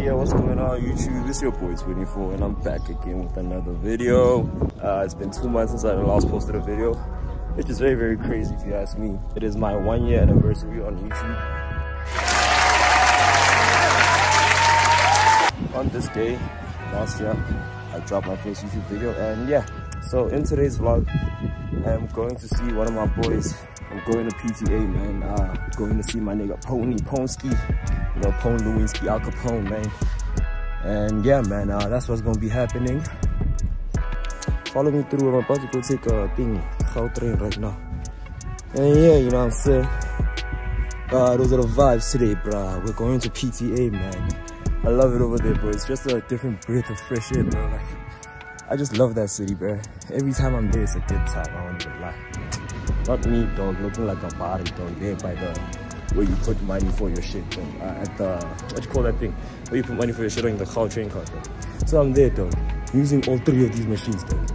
Yo, what's going on YouTube? It's your boy 24 and I'm back again with another video. Uh, it's been two months since I last posted a video, which is very, very crazy if you ask me. It is my one year anniversary on YouTube. On this day, last year, I dropped my first YouTube video and yeah. So in today's vlog, I'm going to see one of my boys. I'm going to PTA, man. Uh, going to see my nigga Pony Ponsky. You know, Pone Lewinsky, Al Capone, man. And yeah, man, uh, that's what's gonna be happening. Follow me through. I'm about to go take a thing, train right now. And yeah, you know what I'm saying? Uh, those are the vibes today, bruh. We're going to PTA, man. I love it over there, bro. It's just a different breath of fresh air, bro. Like, I just love that city, bro. Every time I'm there, it's a good time. I won't even lie. Not me, dog, looking like a body, dog, there by the where you put money for your shit, dog. Uh, at the, what you call that thing? Where you put money for your shit on the car train card, dog. So I'm there, dog, using all three of these machines, dog.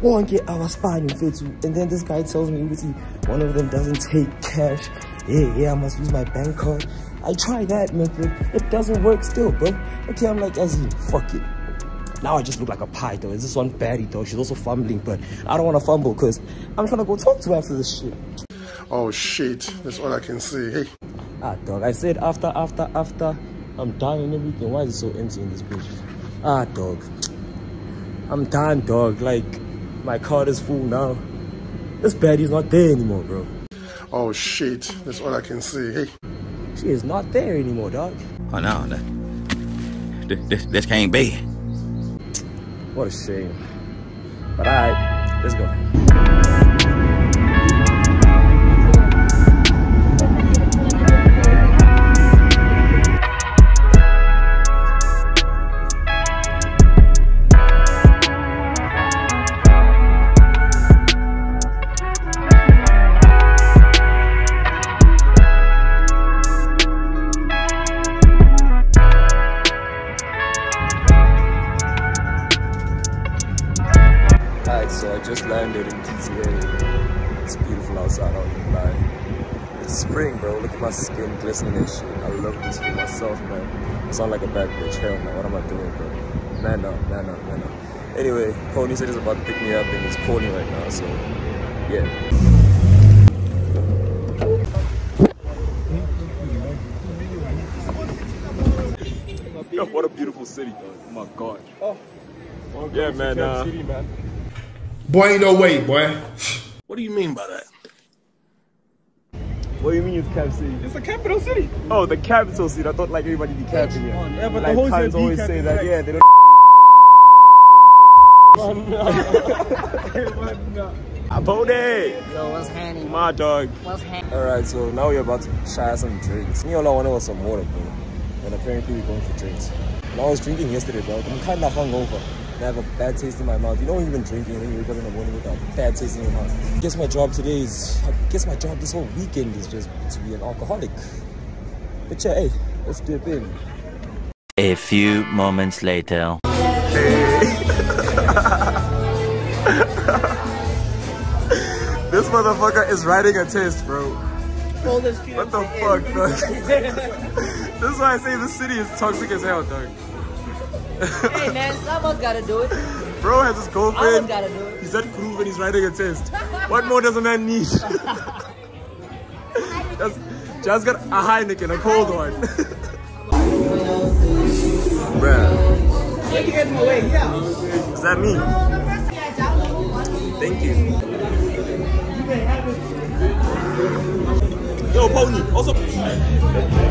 One get our spine fit and then this guy tells me, see, one of them doesn't take cash. Yeah, yeah, I must use my bank card. I try that method, it doesn't work still, bro. Okay, I'm like, as fuck it. Now I just look like a pie though. Is this one baddie though? She's also fumbling, but I don't want to fumble because I'm trying to go talk to her after this shit. Oh shit, that's all I can see. Hey. Ah dog, I said after, after, after. I'm done and everything. Why is it so empty in this bitch? Ah dog. I'm done dog. Like, my card is full now. This baddie's not there anymore, bro. Oh shit, that's all I can see. Hey. She is not there anymore, dog. Oh no, this, this, this can't be. What a shame. But alright, let's go. Alright, so I just landed in PTA. It's beautiful outside, I won't lie. It's spring, bro. Look at my skin glistening and shit. I love this for myself, man. I sound like a bad bitch. Hell no, what am I doing, bro? Man up, man up, man up. Anyway, Pony said he's about to pick me up and he's calling right now, so yeah. What a beautiful city, though. Oh my god. Oh, yeah, man. Uh, Boy, ain't no way, boy. What do you mean by that? what do you mean it's Cap City? It's the capital city. Oh, the capital city. I thought like everybody be capping here. Yeah, but like the whole cunts city always say that. facts. Yeah, they don't. Abode! Oh, Yo, what's happening? My dog. What's happening? Alright, so now we're about to try some drinks. Me all I wanted was some water, bro. And apparently we're going for drinks. And I was drinking yesterday, bro. I'm kind of hungover. And I have a bad taste in my mouth. You know when you've been drinking and then you wake up in the morning with a bad taste in your mouth. I guess my job today is, I guess my job this whole weekend is just to be an alcoholic. But yeah, hey, let's dip in. A few moments later. This motherfucker is writing a test, bro. What What the fuck, dog? this is why I say the city is toxic as hell, dog. Hey man, someone's gotta do it. Bro has his girlfriend. gotta do it. He's at Groove and he's writing a test. What more does a man need? just, just got a Heineken, a cold one. Bruh. Is that me? Thank you. Yo, Pony, also.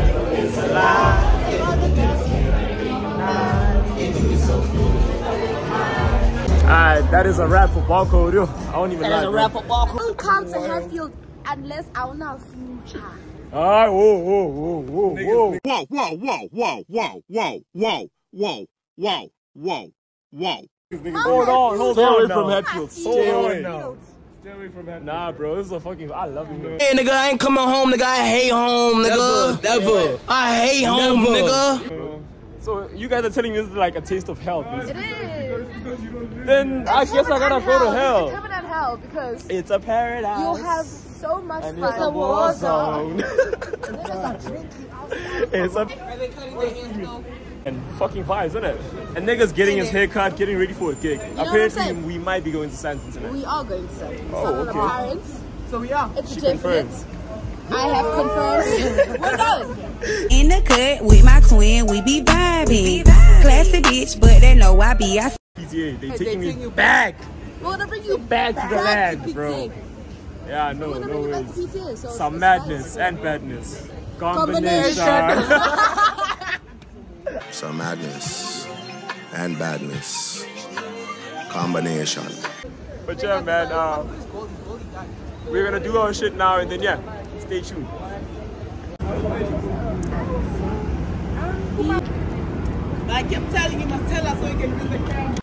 Alright, that is a wrap for Barcode. Yo, I don't even That lie. is a bro. rap for ball. Don't come to Hatfield unless I know future. Alright, whoa, whoa, whoa, whoa, whoa. Whoa, whoa, whoa, whoa, whoa, whoa, whoa, whoa, whoa, whoa, whoa. Hold on, hold Stay on. away from Hatfield. Hatfield. Stay Hatfield. away now. Nah, bro, this is a fucking. I love you, man. Hey, nigga, I ain't coming home, nigga. I hate home, nigga. Never. I hate home, nigga. So you guys are telling me this is like a taste of hell. It is. Then I guess I gotta go to It's hell. heaven and hell because It's a paradise. you'll have so much and fun. it's a war zone. And then there's a drinking outside. it's a. Are they cutting their hands though? And fucking vibes, isn't it? And niggas getting his haircut, getting ready for a gig. what I'm Apparently, we might be going to Sands tonight. We are going to Sands. Oh, Some the okay. parents. So we are. It's She a definite. confirms. I have confirmed. We're going. In the cut with my twin, we be vibing. Classy bitch, but they know I be. I PTA, they Hey, taking they me you back. We're gonna bring you Back to the land, PTA. bro. Yeah, no, We're no bring you back to ways. PTA. So Some madness nice. and badness. Combination. Combination. Some madness and badness. Combination. but yeah, man, uh, we're gonna do our shit now and then, yeah, stay tuned. I kept telling you, must tell us so you can use the camera.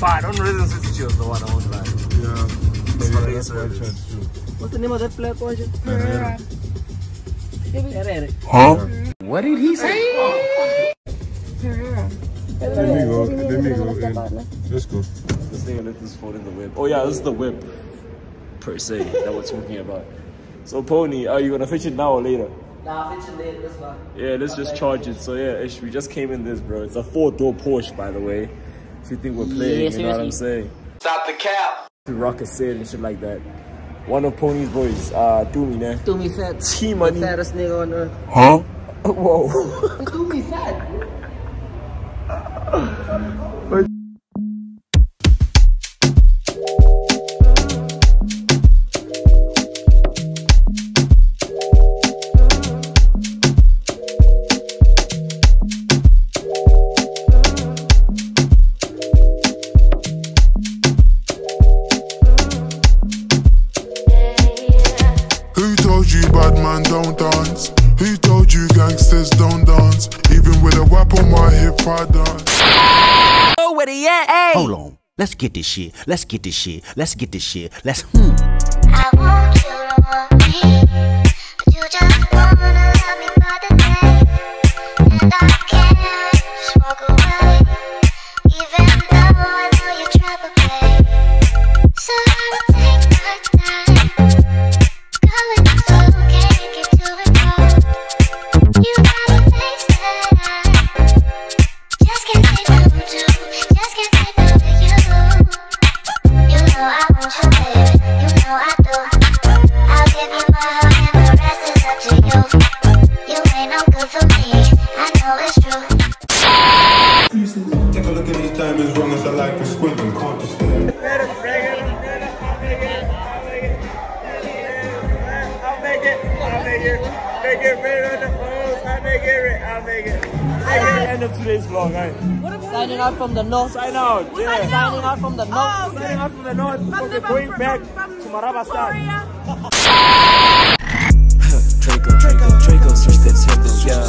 Fine, don't resist with you, the one I won't lie. What's the name of that flat portion? Let me go. Let me go. Let's go. This nigga let this phone in the whip. Oh yeah, this is the whip, per se, that we're talking about. So Pony, are you gonna fetch it now or later? Nah, fetch it later, this one. Yeah, let's just charge it. So yeah, we just came in this, bro. It's a four-door Porsche, by the way. If you think we're playing, Yeah, you know what I'm saying? Stop the cap. To rock a set and shit like that. One of Pony's boys, uh, Doomy, ne? Do me fat. T Money. Fattest nigga on earth. Huh? Whoa. Do my hip, Oh, where they at? Hey. Hold on. Let's get this shit. Let's get this shit. Let's get this shit. Let's hmm. I want you to want me, but you just look at these diamonds wrong as I like to squint them, can't you End of today's vlog, right? Signing out from the north. Sign out. We're yeah. Signing out from the oh, north. Oh, okay. Signing out from the north because we're going back to Maraba Draco, Draco, Draco, Draco, switch the yeah.